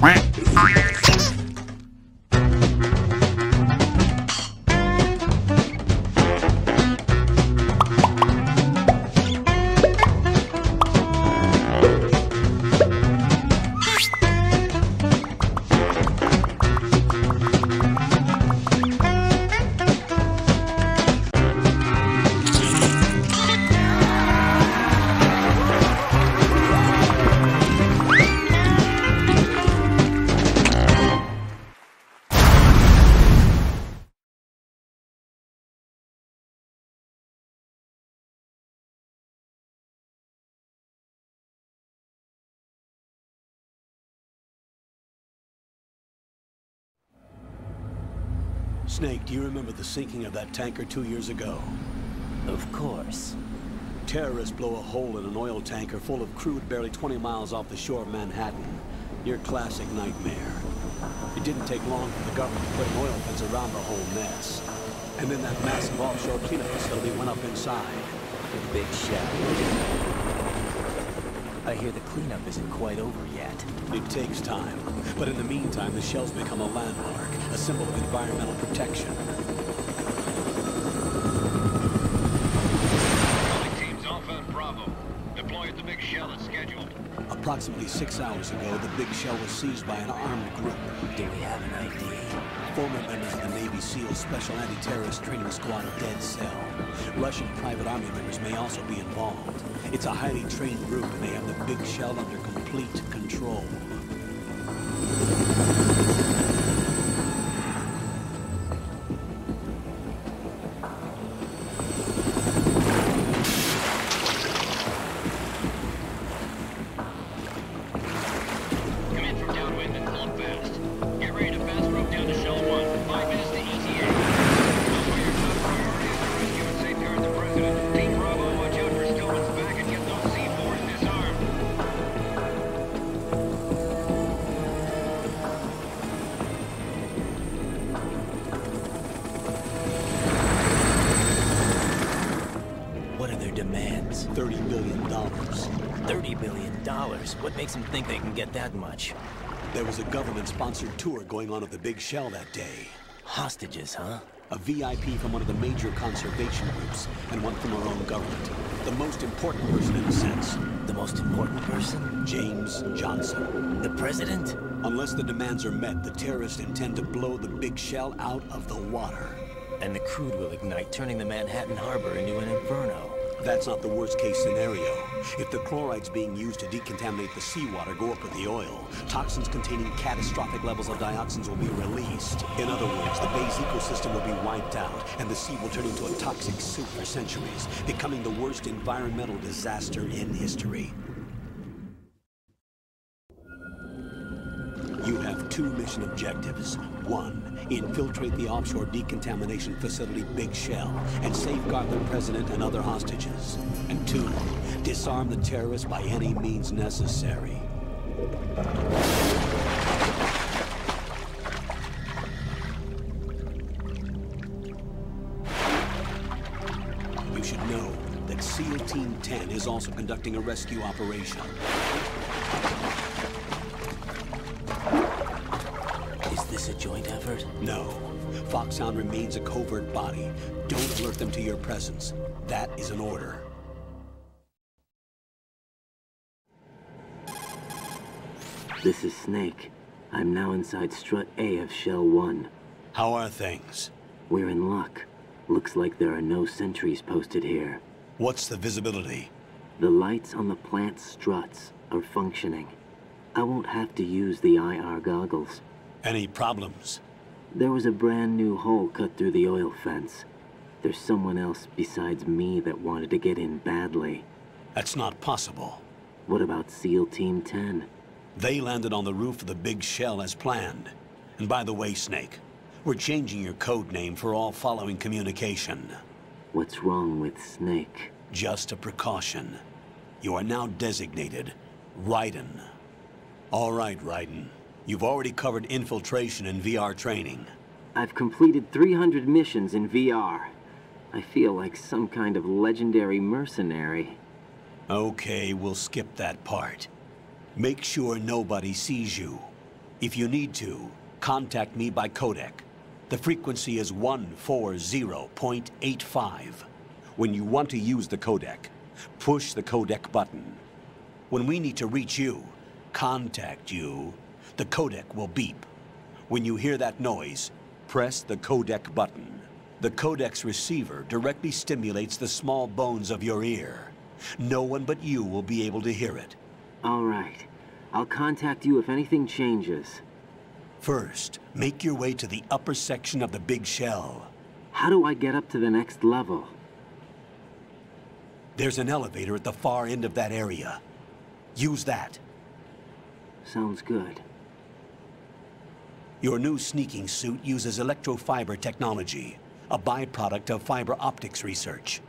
Quack. Snake, do you remember the sinking of that tanker two years ago? Of course. Terrorists blow a hole in an oil tanker full of crude barely 20 miles off the shore of Manhattan. Your classic nightmare. It didn't take long for the government to put an oil fence around the whole mess. And then that massive offshore cleanup facility went up inside. The big shell. I hear the cleanup isn't quite over yet. It takes time. But in the meantime, the shell's become a landmark, a symbol of environmental protection. Calling teams Alpha and Bravo. Deploy at the big shell as scheduled. Approximately six hours ago, the big shell was seized by an armed group. Do we have an ID? Former members of the Navy SEAL Special Anti-Terrorist Training Squad Dead Cell. Russian private army members may also be involved. It's a highly trained group and they have the big shell under complete control. Government-sponsored tour going on at the big shell that day. Hostages, huh? A VIP from one of the major conservation groups, and one from our own government. The most important person in a sense, The most important person? James Johnson. The president? Unless the demands are met, the terrorists intend to blow the big shell out of the water. And the crude will ignite, turning the Manhattan Harbor into an inferno. That's not the worst case scenario. If the chlorides being used to decontaminate the seawater go up with the oil, toxins containing catastrophic levels of dioxins will be released. In other words, the bay's ecosystem will be wiped out, and the sea will turn into a toxic soup for centuries, becoming the worst environmental disaster in history. Mission objectives. One, infiltrate the offshore decontamination facility Big Shell and safeguard the president and other hostages. And two, disarm the terrorists by any means necessary. You should know that SEAL Team 10 is also conducting a rescue operation. Remains a covert body. Don't alert them to your presence. That is an order. This is Snake. I'm now inside strut A of Shell 1. How are things? We're in luck. Looks like there are no sentries posted here. What's the visibility? The lights on the plant struts are functioning. I won't have to use the IR goggles. Any problems? There was a brand new hole cut through the oil fence. There's someone else besides me that wanted to get in badly. That's not possible. What about SEAL Team 10? They landed on the roof of the big shell as planned. And by the way, Snake, we're changing your code name for all following communication. What's wrong with Snake? Just a precaution. You are now designated Raiden. All right, Raiden. You've already covered infiltration and VR training. I've completed 300 missions in VR. I feel like some kind of legendary mercenary. Okay, we'll skip that part. Make sure nobody sees you. If you need to, contact me by codec. The frequency is 140.85. When you want to use the codec, push the codec button. When we need to reach you, contact you, the codec will beep. When you hear that noise, press the codec button. The codec's receiver directly stimulates the small bones of your ear. No one but you will be able to hear it. All right. I'll contact you if anything changes. First, make your way to the upper section of the big shell. How do I get up to the next level? There's an elevator at the far end of that area. Use that. Sounds good. Your new sneaking suit uses electrofiber technology, a byproduct of fiber optics research.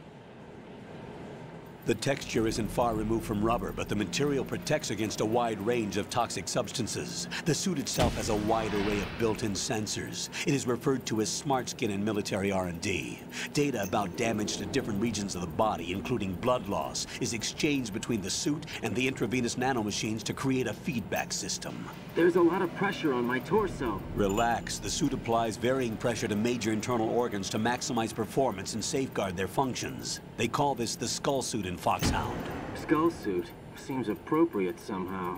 The texture isn't far removed from rubber, but the material protects against a wide range of toxic substances. The suit itself has a wide array of built-in sensors. It is referred to as smart skin in military R&D. Data about damage to different regions of the body, including blood loss, is exchanged between the suit and the intravenous nanomachines to create a feedback system. There's a lot of pressure on my torso. Relax. The suit applies varying pressure to major internal organs to maximize performance and safeguard their functions. They call this the skull suit in Foxhound. Skull suit. Seems appropriate somehow.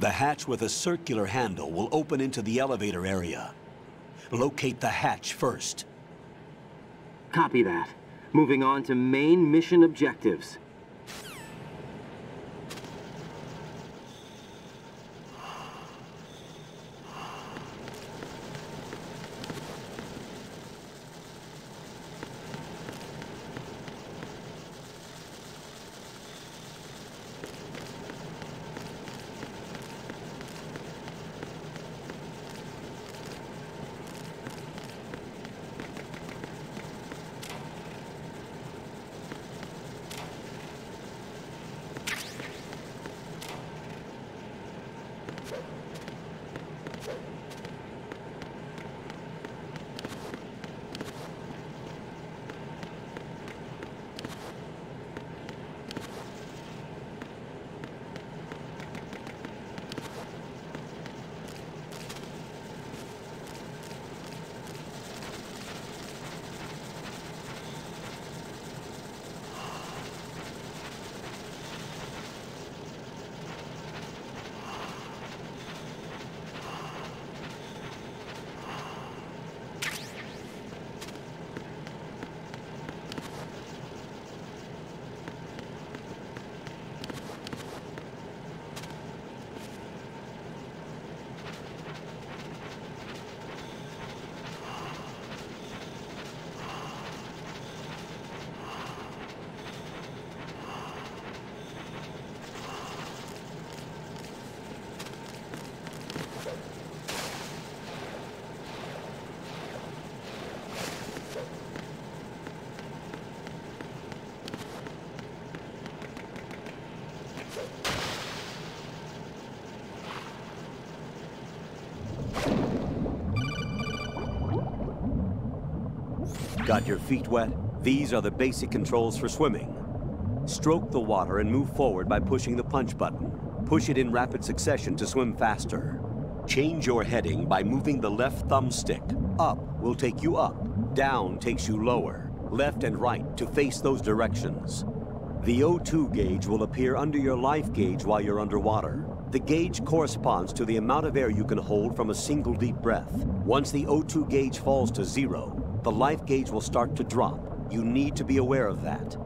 The hatch with a circular handle will open into the elevator area. Locate the hatch first. Copy that. Moving on to main mission objectives. Got your feet wet? These are the basic controls for swimming. Stroke the water and move forward by pushing the punch button. Push it in rapid succession to swim faster. Change your heading by moving the left thumbstick. Up will take you up, down takes you lower, left and right to face those directions. The O2 gauge will appear under your life gauge while you're underwater. The gauge corresponds to the amount of air you can hold from a single deep breath. Once the O2 gauge falls to zero, the life gauge will start to drop. You need to be aware of that.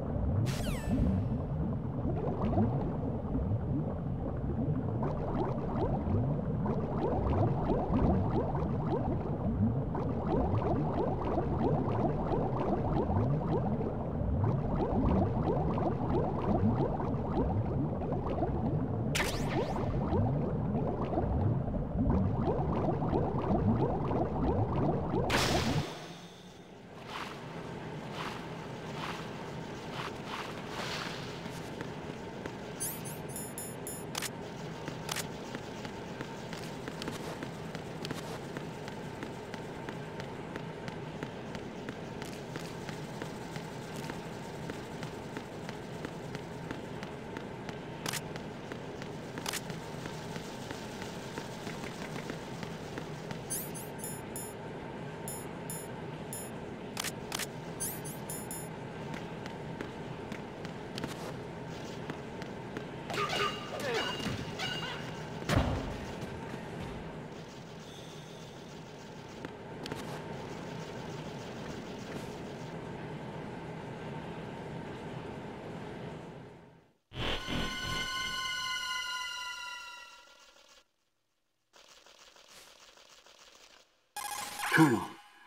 Colonel,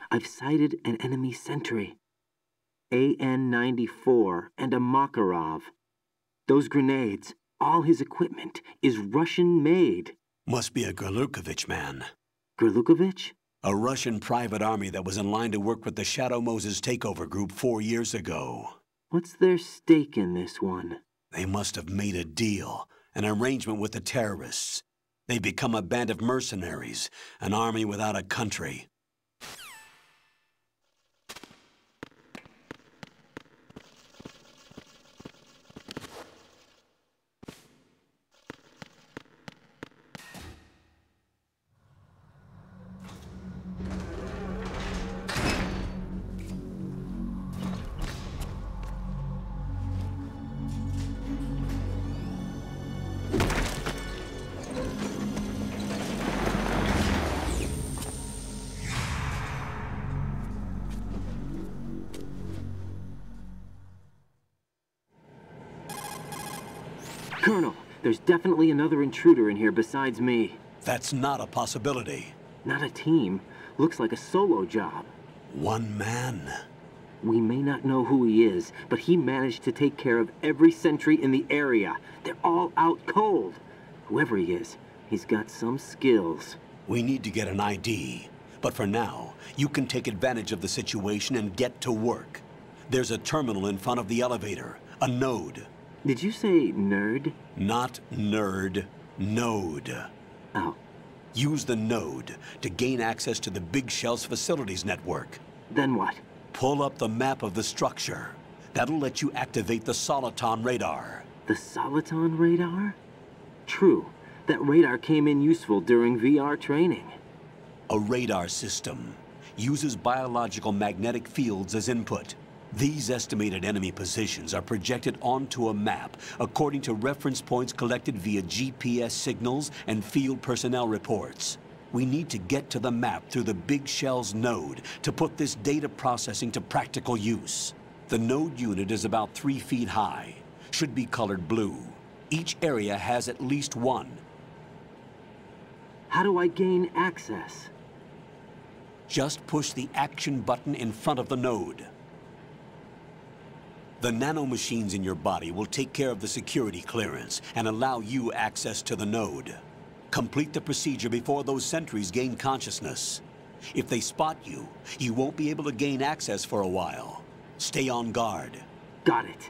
I've sighted an enemy sentry. AN-94 and a Makarov. Those grenades, all his equipment, is Russian-made. Must be a Gurlukovich man. Gurlukovich? A Russian private army that was in line to work with the Shadow Moses takeover group four years ago. What's their stake in this one? They must have made a deal, an arrangement with the terrorists. They've become a band of mercenaries, an army without a country. Besides me. That's not a possibility. Not a team. Looks like a solo job. One man. We may not know who he is, but he managed to take care of every sentry in the area. They're all out cold. Whoever he is, he's got some skills. We need to get an ID. But for now, you can take advantage of the situation and get to work. There's a terminal in front of the elevator, a node. Did you say nerd? Not nerd, node. Oh, Use the node to gain access to the Big Shell's facilities network. then what? Pull up the map of the structure. That'll let you activate the Soliton radar. The Soliton radar? True. That radar came in useful during VR training. A radar system uses biological magnetic fields as input. These estimated enemy positions are projected onto a map according to reference points collected via GPS signals and field personnel reports. We need to get to the map through the Big Shell's node to put this data processing to practical use. The node unit is about three feet high, should be colored blue. Each area has at least one. How do I gain access? Just push the action button in front of the node. The nanomachines in your body will take care of the security clearance and allow you access to the node. Complete the procedure before those sentries gain consciousness. If they spot you, you won't be able to gain access for a while. Stay on guard. Got it.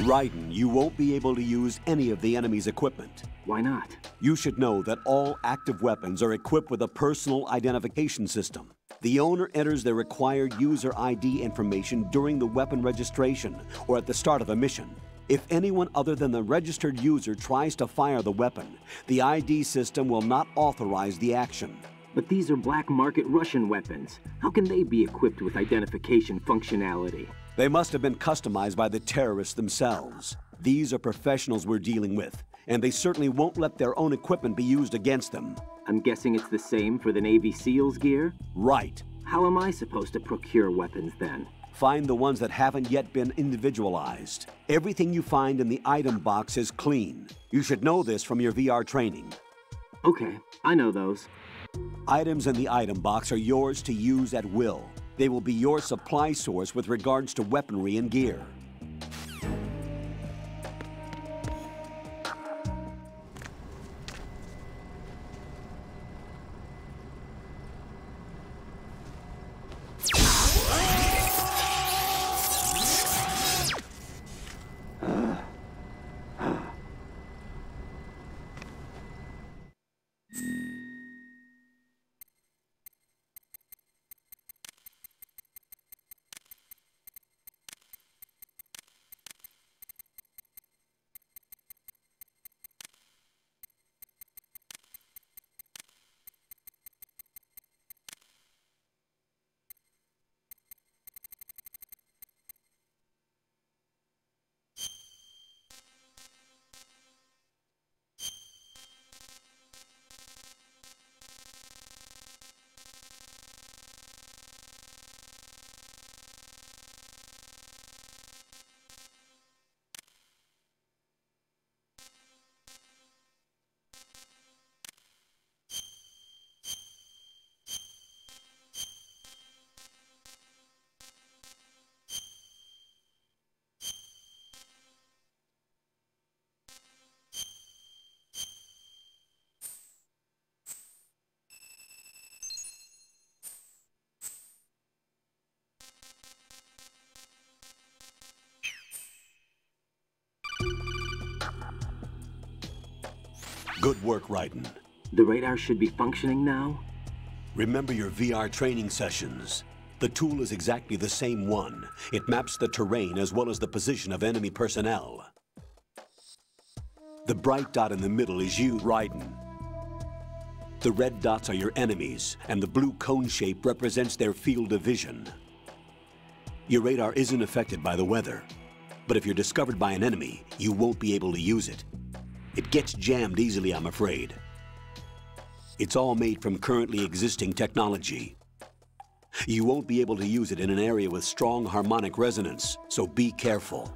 Raiden, you won't be able to use any of the enemy's equipment. Why not? You should know that all active weapons are equipped with a personal identification system. The owner enters their required user ID information during the weapon registration or at the start of a mission. If anyone other than the registered user tries to fire the weapon, the ID system will not authorize the action. But these are black market Russian weapons. How can they be equipped with identification functionality? They must have been customized by the terrorists themselves. These are professionals we're dealing with, and they certainly won't let their own equipment be used against them. I'm guessing it's the same for the Navy SEALs gear? Right. How am I supposed to procure weapons then? Find the ones that haven't yet been individualized. Everything you find in the item box is clean. You should know this from your VR training. Okay, I know those. Items in the item box are yours to use at will. They will be your supply source with regards to weaponry and gear. Good work, Raiden. The radar should be functioning now? Remember your VR training sessions. The tool is exactly the same one. It maps the terrain as well as the position of enemy personnel. The bright dot in the middle is you, Raiden. The red dots are your enemies, and the blue cone shape represents their field of vision. Your radar isn't affected by the weather, but if you're discovered by an enemy, you won't be able to use it. It gets jammed easily, I'm afraid. It's all made from currently existing technology. You won't be able to use it in an area with strong harmonic resonance, so be careful.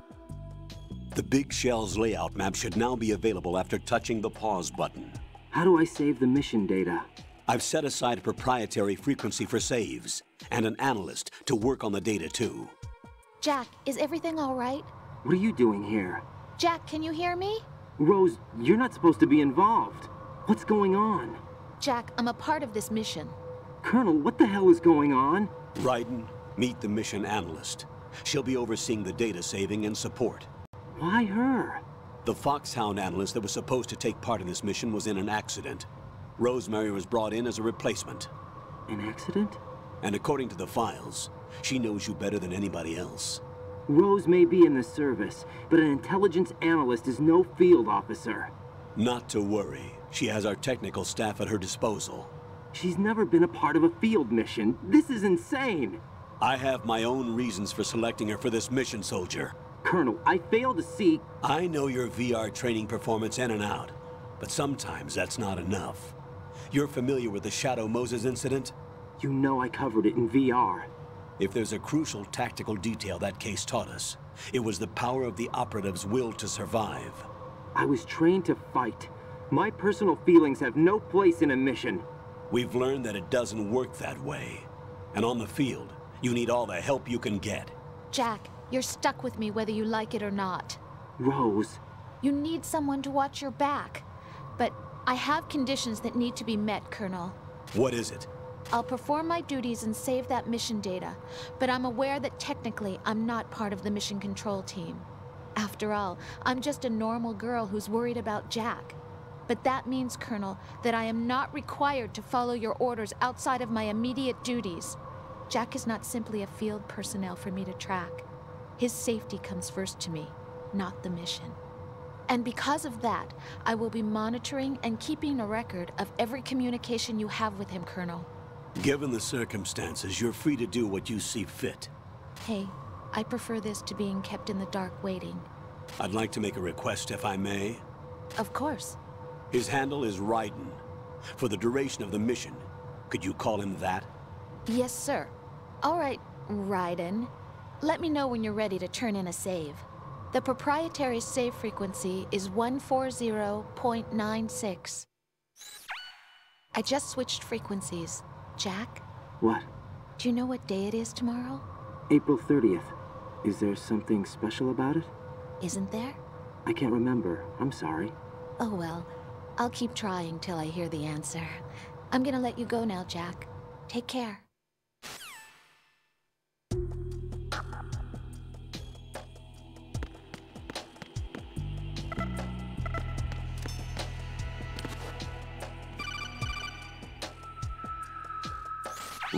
The Big Shell's layout map should now be available after touching the pause button. How do I save the mission data? I've set aside a proprietary frequency for saves, and an analyst to work on the data too. Jack, is everything all right? What are you doing here? Jack, can you hear me? Rose, you're not supposed to be involved. What's going on? Jack, I'm a part of this mission. Colonel, what the hell is going on? Raiden, meet the mission analyst. She'll be overseeing the data saving and support. Why her? The Foxhound analyst that was supposed to take part in this mission was in an accident. Rosemary was brought in as a replacement. An accident? And according to the files, she knows you better than anybody else. Rose may be in the service, but an intelligence analyst is no field officer. Not to worry. She has our technical staff at her disposal. She's never been a part of a field mission. This is insane. I have my own reasons for selecting her for this mission, soldier. Colonel, I fail to see... I know your VR training performance in and out, but sometimes that's not enough. You're familiar with the Shadow Moses incident? You know I covered it in VR. If there's a crucial tactical detail that case taught us, it was the power of the operative's will to survive. I was trained to fight. My personal feelings have no place in a mission. We've learned that it doesn't work that way. And on the field, you need all the help you can get. Jack, you're stuck with me whether you like it or not. Rose. You need someone to watch your back. But I have conditions that need to be met, Colonel. What is it? I'll perform my duties and save that mission data, but I'm aware that technically I'm not part of the mission control team. After all, I'm just a normal girl who's worried about Jack. But that means, Colonel, that I am not required to follow your orders outside of my immediate duties. Jack is not simply a field personnel for me to track. His safety comes first to me, not the mission. And because of that, I will be monitoring and keeping a record of every communication you have with him, Colonel. Given the circumstances, you're free to do what you see fit. Hey, I prefer this to being kept in the dark waiting. I'd like to make a request, if I may. Of course. His handle is Raiden. For the duration of the mission, could you call him that? Yes, sir. All right, Raiden. Let me know when you're ready to turn in a save. The proprietary save frequency is 140.96. I just switched frequencies. Jack, What? do you know what day it is tomorrow? April 30th. Is there something special about it? Isn't there? I can't remember. I'm sorry. Oh well, I'll keep trying till I hear the answer. I'm gonna let you go now, Jack. Take care.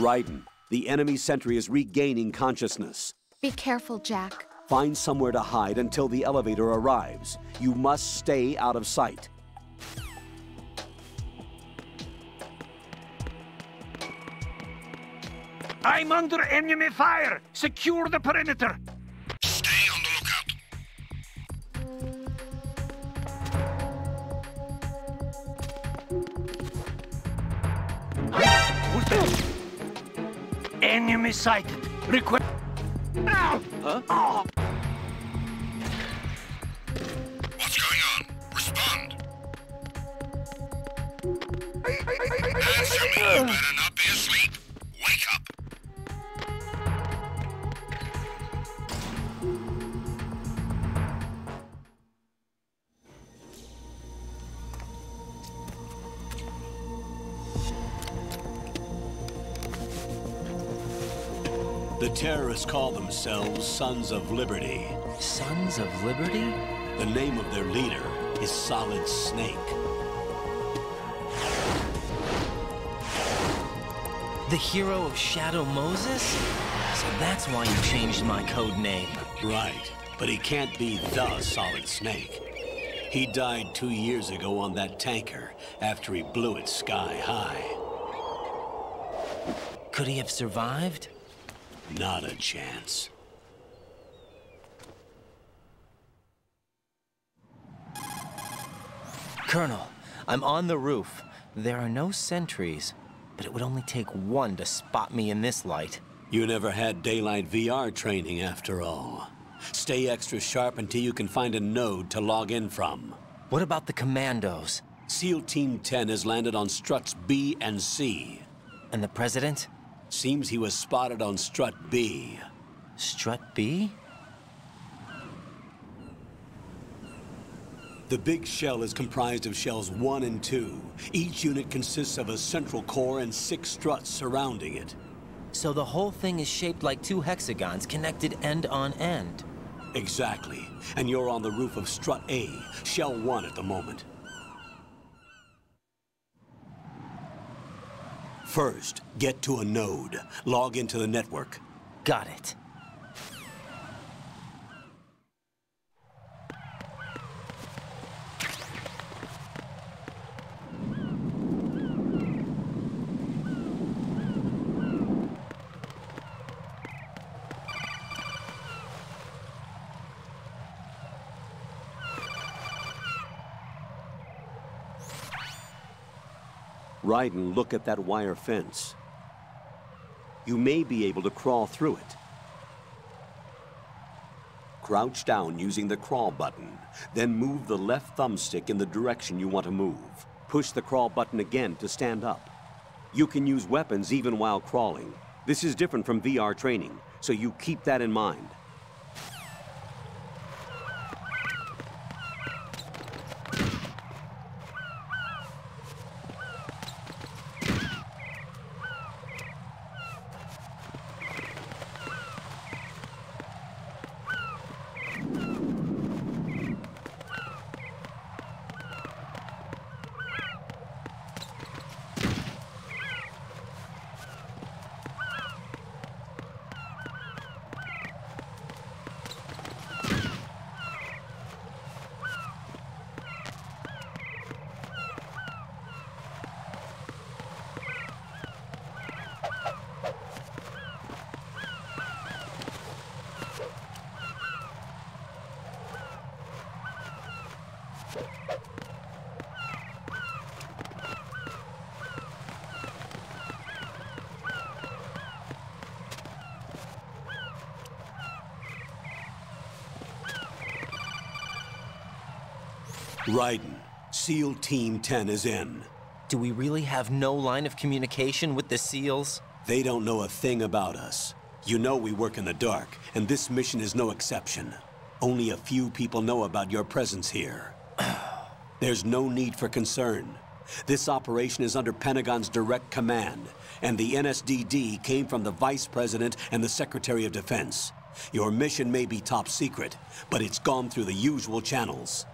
Raiden, the enemy sentry is regaining consciousness. Be careful, Jack. Find somewhere to hide until the elevator arrives. You must stay out of sight. I'm under enemy fire! Secure the perimeter! Enemy sighted. Request. Ow! Oh. What's going on? Respond. Answer me. You better not The terrorists call themselves Sons of Liberty. Sons of Liberty? The name of their leader is Solid Snake. The hero of Shadow Moses? So that's why you changed my code name. Right, but he can't be the Solid Snake. He died two years ago on that tanker after he blew it sky high. Could he have survived? Not a chance. Colonel, I'm on the roof. There are no sentries, but it would only take one to spot me in this light. You never had daylight VR training after all. Stay extra sharp until you can find a node to log in from. What about the commandos? SEAL Team 10 has landed on struts B and C. And the president? Seems he was spotted on strut B. Strut B? The big shell is comprised of shells 1 and 2. Each unit consists of a central core and six struts surrounding it. So the whole thing is shaped like two hexagons connected end on end. Exactly. And you're on the roof of strut A, shell 1 at the moment. First, get to a node. Log into the network. Got it. Raiden, look at that wire fence. You may be able to crawl through it. Crouch down using the crawl button, then move the left thumbstick in the direction you want to move. Push the crawl button again to stand up. You can use weapons even while crawling. This is different from VR training, so you keep that in mind. Raiden, SEAL Team 10 is in. Do we really have no line of communication with the SEALs? They don't know a thing about us. You know we work in the dark, and this mission is no exception. Only a few people know about your presence here. There's no need for concern. This operation is under Pentagon's direct command, and the NSDD came from the Vice President and the Secretary of Defense. Your mission may be top secret, but it's gone through the usual channels.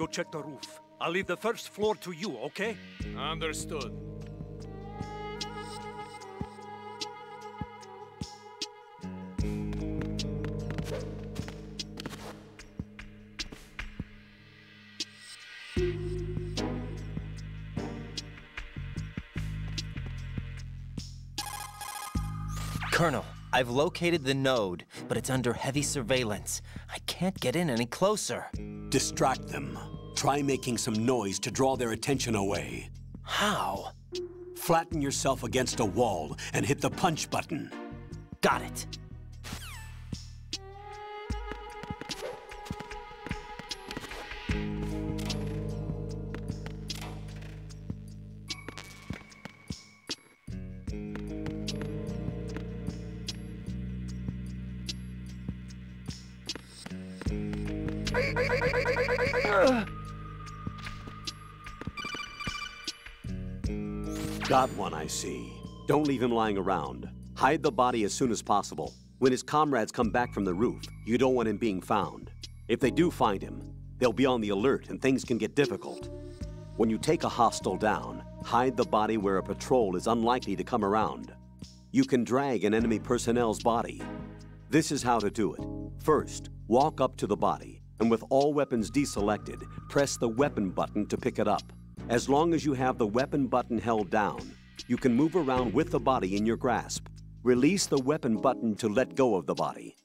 Go check the roof. I'll leave the first floor to you, okay? Understood. Colonel, I've located the node, but it's under heavy surveillance. I can't get in any closer. Distract them. Try making some noise to draw their attention away. How? Flatten yourself against a wall and hit the punch button. Got it. I see. Don't leave him lying around. Hide the body as soon as possible. When his comrades come back from the roof, you don't want him being found. If they do find him, they'll be on the alert and things can get difficult. When you take a hostile down, hide the body where a patrol is unlikely to come around. You can drag an enemy personnel's body. This is how to do it. First, walk up to the body, and with all weapons deselected, press the weapon button to pick it up. As long as you have the weapon button held down, you can move around with the body in your grasp. Release the weapon button to let go of the body.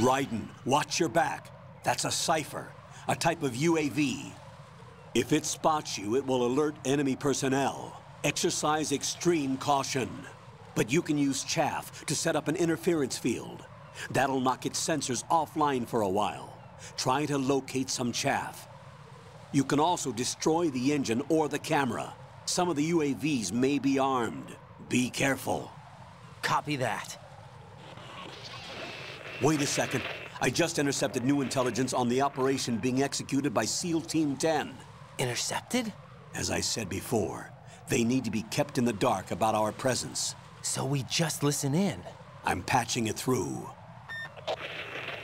Raiden, watch your back. That's a Cypher, a type of UAV. If it spots you, it will alert enemy personnel. Exercise extreme caution. But you can use chaff to set up an interference field. That'll knock its sensors offline for a while. Try to locate some chaff. You can also destroy the engine or the camera. Some of the UAVs may be armed. Be careful. Copy that. Wait a second. I just intercepted new intelligence on the operation being executed by SEAL Team 10. Intercepted? As I said before, they need to be kept in the dark about our presence. So we just listen in. I'm patching it through.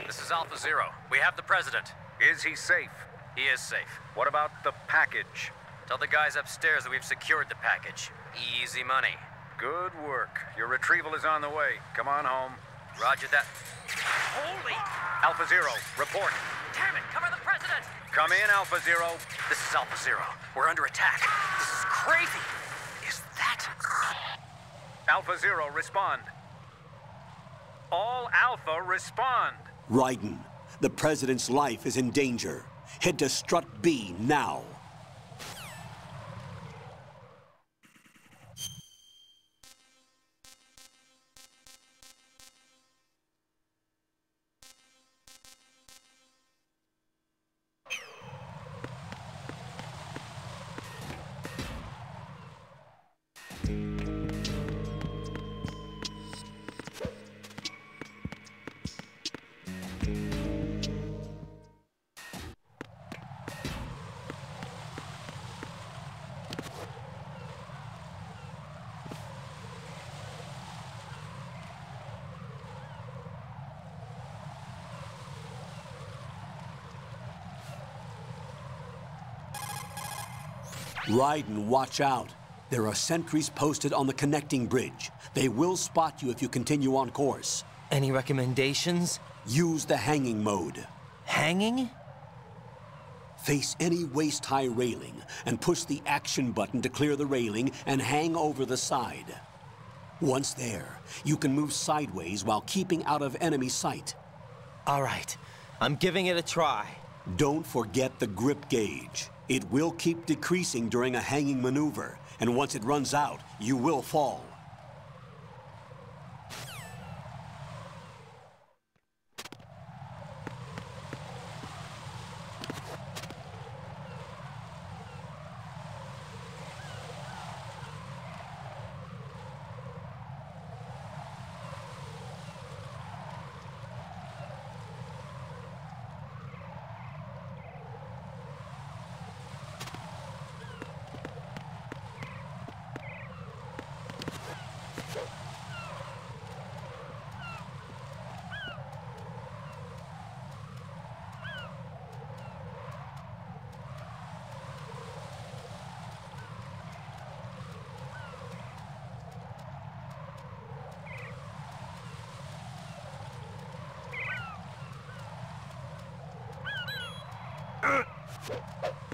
This is Alpha Zero. We have the president. Is he safe? He is safe. What about the package? Tell the guys upstairs that we've secured the package. Easy money. Good work. Your retrieval is on the way. Come on home. Roger that. Holy! Alpha Zero, report. Damn it! Cover the president! Come in, Alpha Zero. This is Alpha Zero. We're under attack. This is crazy. Is that? Alpha Zero, respond. All Alpha, respond. Raiden, the President's life is in danger. Head to Strut B now. Raiden, watch out. There are sentries posted on the connecting bridge. They will spot you if you continue on course. Any recommendations? Use the hanging mode. Hanging? Face any waist-high railing and push the action button to clear the railing and hang over the side. Once there, you can move sideways while keeping out of enemy sight. All right. I'm giving it a try. Don't forget the grip gauge. It will keep decreasing during a hanging maneuver, and once it runs out, you will fall. Alpha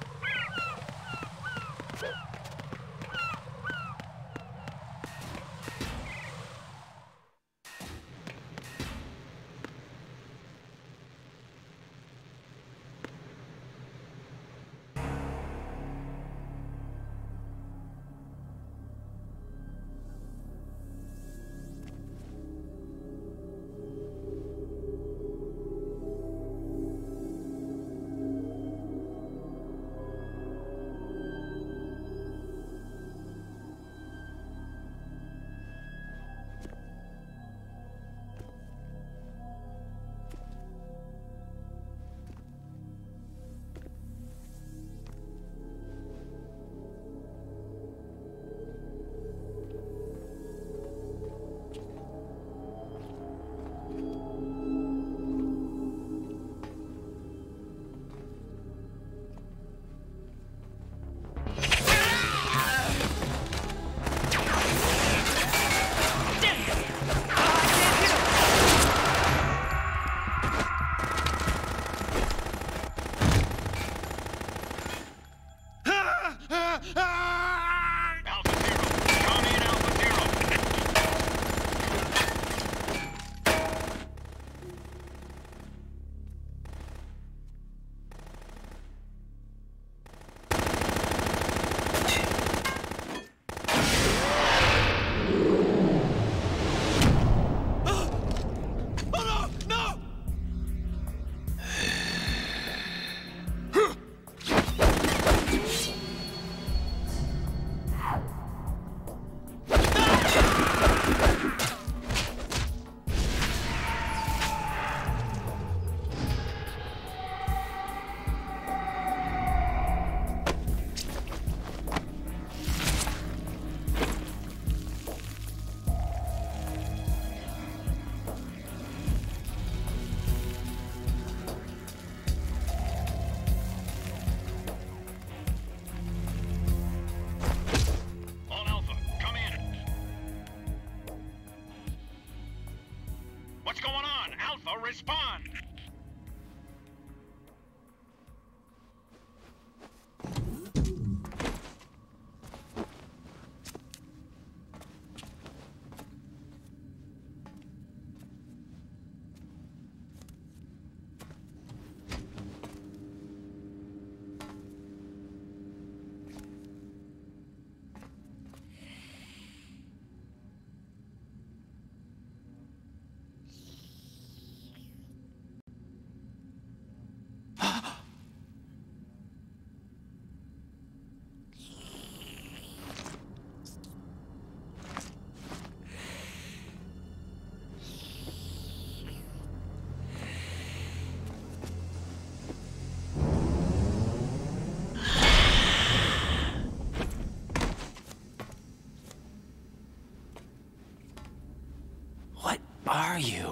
are you?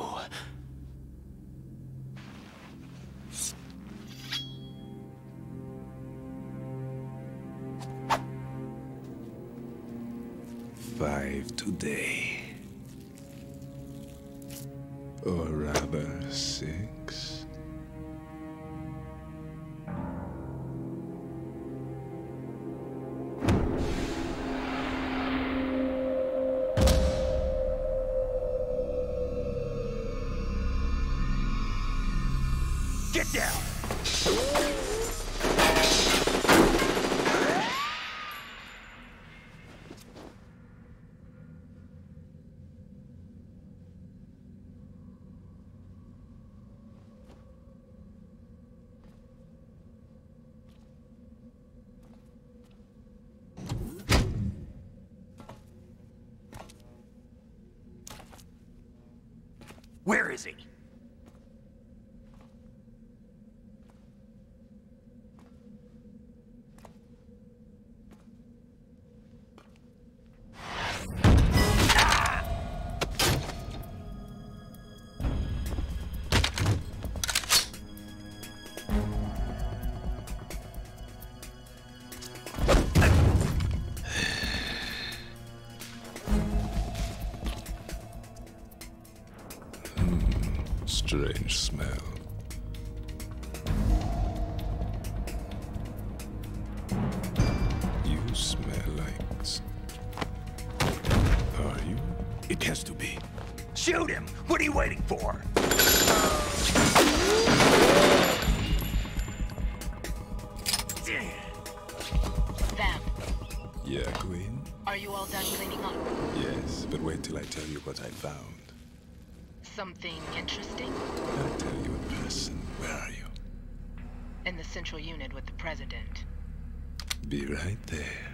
Where strange smell. You smell like... Are you? It has to be. Shoot him! What are you waiting for? Them. Yeah, Queen? Are you all done cleaning up? Yes, but wait till I tell you what I found. Something interesting? I'll tell you in person. Where are you? In the central unit with the president. Be right there.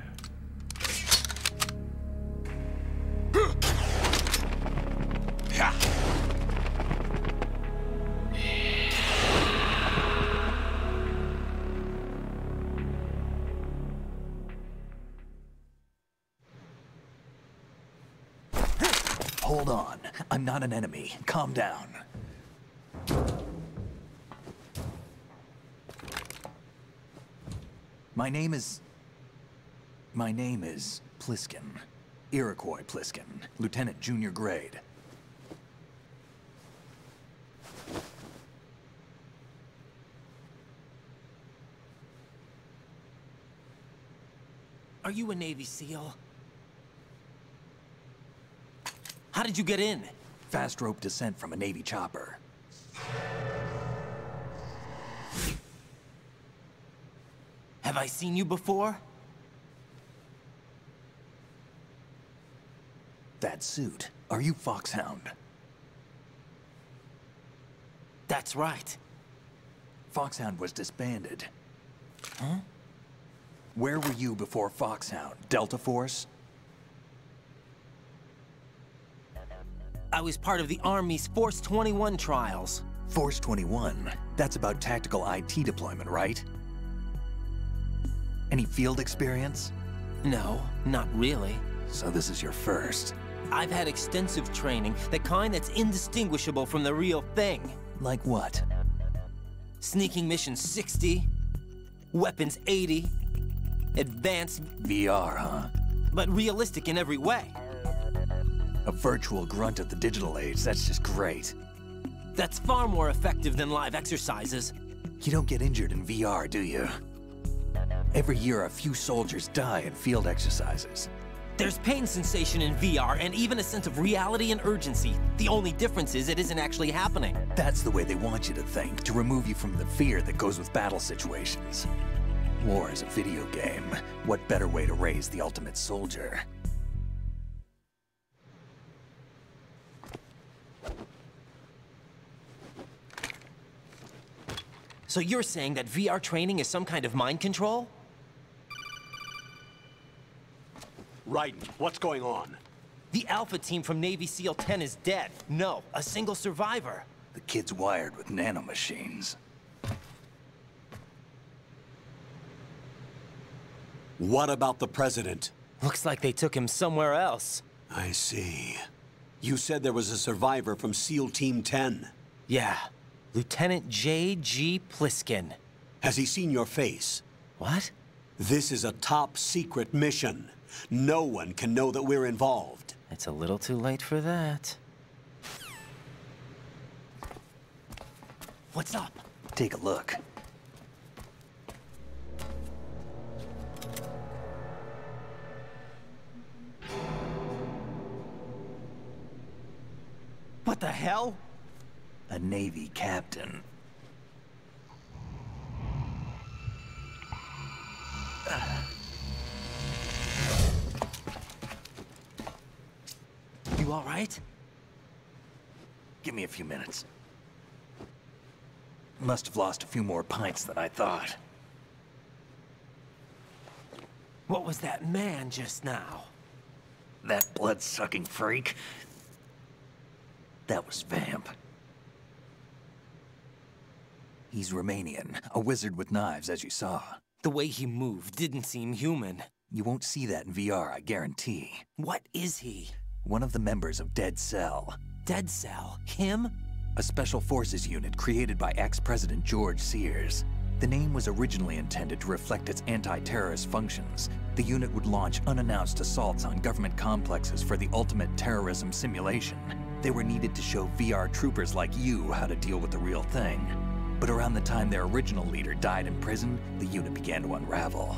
Not an enemy. Calm down. My name is... My name is Pliskin. Iroquois Pliskin, Lieutenant Junior Grade. Are you a Navy SEAL? How did you get in? Fast rope descent from a Navy chopper. Have I seen you before? That suit. Are you Foxhound? That's right. Foxhound was disbanded. Huh? Where were you before Foxhound? Delta Force? I was part of the Army's Force 21 trials. Force 21? That's about tactical IT deployment, right? Any field experience? No, not really. So this is your first. I've had extensive training, the kind that's indistinguishable from the real thing. Like what? Sneaking Mission 60, Weapons 80, Advanced... VR, huh? But realistic in every way. A virtual grunt of the digital age, that's just great. That's far more effective than live exercises. You don't get injured in VR, do you? Every year, a few soldiers die in field exercises. There's pain sensation in VR and even a sense of reality and urgency. The only difference is it isn't actually happening. That's the way they want you to think, to remove you from the fear that goes with battle situations. War is a video game. What better way to raise the ultimate soldier? So you're saying that VR training is some kind of mind control? Raiden, what's going on? The Alpha team from Navy SEAL 10 is dead. No, a single survivor. The kid's wired with nanomachines. What about the president? Looks like they took him somewhere else. I see. You said there was a survivor from SEAL Team 10. Yeah. Lieutenant J.G. Pliskin. Has he seen your face? What? This is a top secret mission. No one can know that we're involved. It's a little too late for that. What's up? Take a look. What the hell? A Navy captain. Uh. You all right? Give me a few minutes. Must have lost a few more pints than I thought. What was that man just now? That blood-sucking freak? That was Vamp. He's Romanian, a wizard with knives, as you saw. The way he moved didn't seem human. You won't see that in VR, I guarantee. What is he? One of the members of Dead Cell. Dead Cell? Him? A special forces unit created by ex-president George Sears. The name was originally intended to reflect its anti-terrorist functions. The unit would launch unannounced assaults on government complexes for the ultimate terrorism simulation. They were needed to show VR troopers like you how to deal with the real thing. But around the time their original leader died in prison, the unit began to unravel.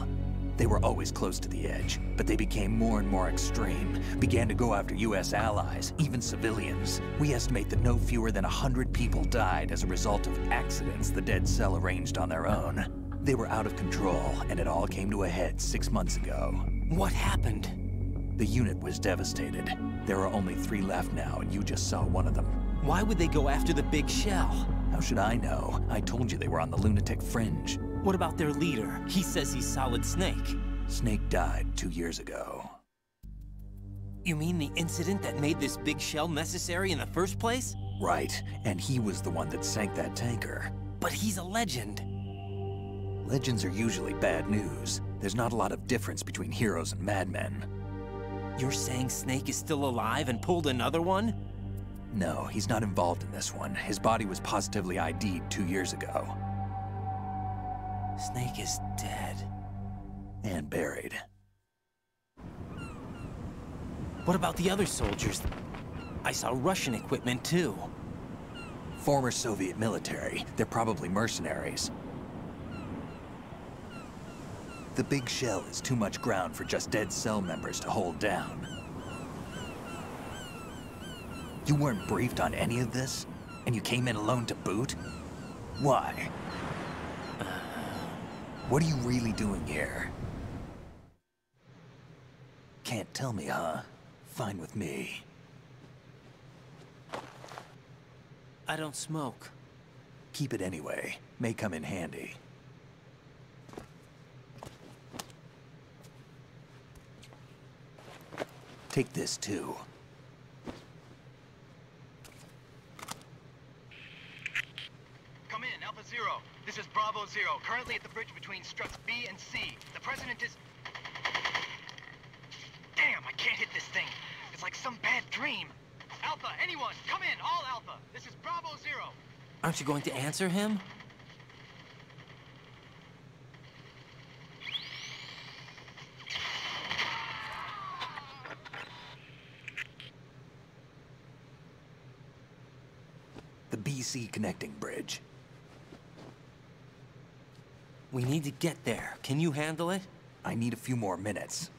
They were always close to the edge, but they became more and more extreme, began to go after US allies, even civilians. We estimate that no fewer than 100 people died as a result of accidents the Dead Cell arranged on their own. They were out of control, and it all came to a head six months ago. What happened? The unit was devastated. There are only three left now, and you just saw one of them. Why would they go after the big shell? How should I know? I told you they were on the lunatic fringe. What about their leader? He says he's Solid Snake. Snake died two years ago. You mean the incident that made this big shell necessary in the first place? Right, and he was the one that sank that tanker. But he's a legend. Legends are usually bad news. There's not a lot of difference between heroes and madmen. You're saying Snake is still alive and pulled another one? No, he's not involved in this one. His body was positively ID'd two years ago. Snake is dead. And buried. What about the other soldiers? I saw Russian equipment too. Former Soviet military. They're probably mercenaries. The big shell is too much ground for just dead cell members to hold down. You weren't briefed on any of this? And you came in alone to boot? Why? What are you really doing here? Can't tell me, huh? Fine with me. I don't smoke. Keep it anyway. May come in handy. Take this too. Come in, Alpha Zero. This is Bravo Zero, currently at the bridge between struts B and C. The President is... Damn, I can't hit this thing. It's like some bad dream. Alpha, anyone, come in, all Alpha. This is Bravo Zero. Aren't you going to answer him? The BC connecting bridge. We need to get there. Can you handle it? I need a few more minutes.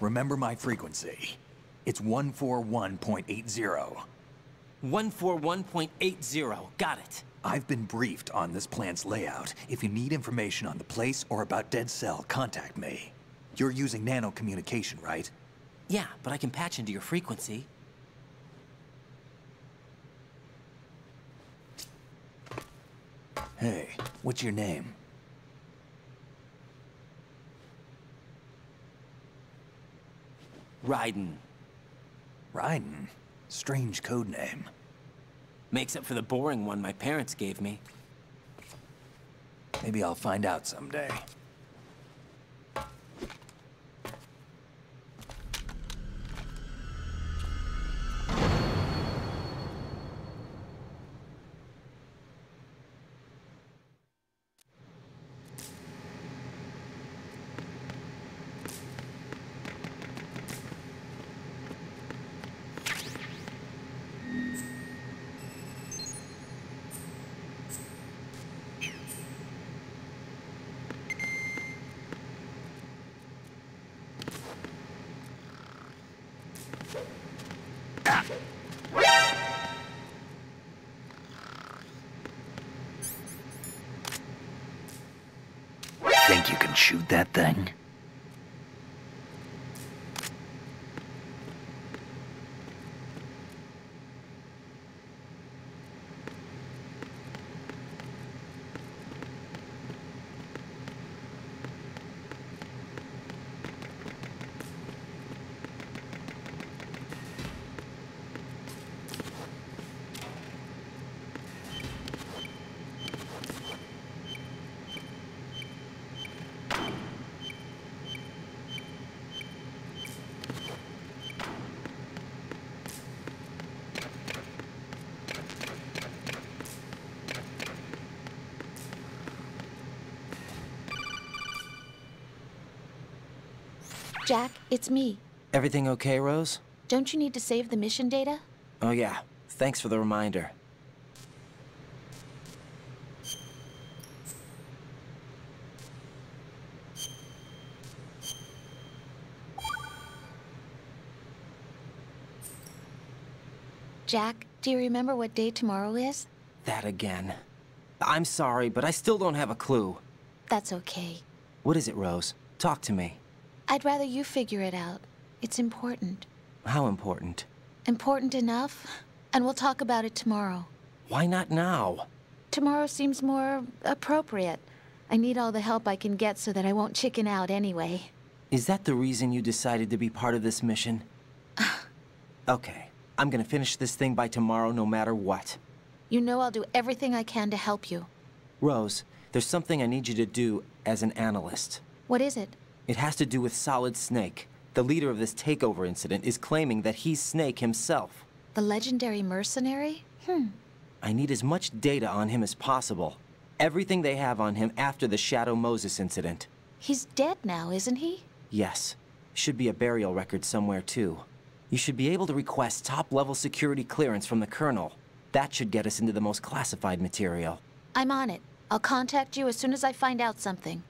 Remember my frequency. It's 141.80. 141.80. Got it. I've been briefed on this plant's layout. If you need information on the place or about Dead Cell, contact me. You're using nano communication, right? Yeah, but I can patch into your frequency. Hey, what's your name? Raiden. Raiden? Strange code name. Makes up for the boring one my parents gave me. Maybe I'll find out someday. You can shoot that thing? It's me. Everything okay, Rose? Don't you need to save the mission data? Oh yeah. Thanks for the reminder. Jack, do you remember what day tomorrow is? That again. I'm sorry, but I still don't have a clue. That's okay. What is it, Rose? Talk to me. I'd rather you figure it out. It's important. How important? Important enough? And we'll talk about it tomorrow. Why not now? Tomorrow seems more appropriate. I need all the help I can get so that I won't chicken out anyway. Is that the reason you decided to be part of this mission? okay, I'm gonna finish this thing by tomorrow no matter what. You know I'll do everything I can to help you. Rose, there's something I need you to do as an analyst. What is it? It has to do with Solid Snake. The leader of this takeover incident is claiming that he's Snake himself. The legendary mercenary? Hmm. I need as much data on him as possible. Everything they have on him after the Shadow Moses incident. He's dead now, isn't he? Yes. Should be a burial record somewhere, too. You should be able to request top-level security clearance from the Colonel. That should get us into the most classified material. I'm on it. I'll contact you as soon as I find out something.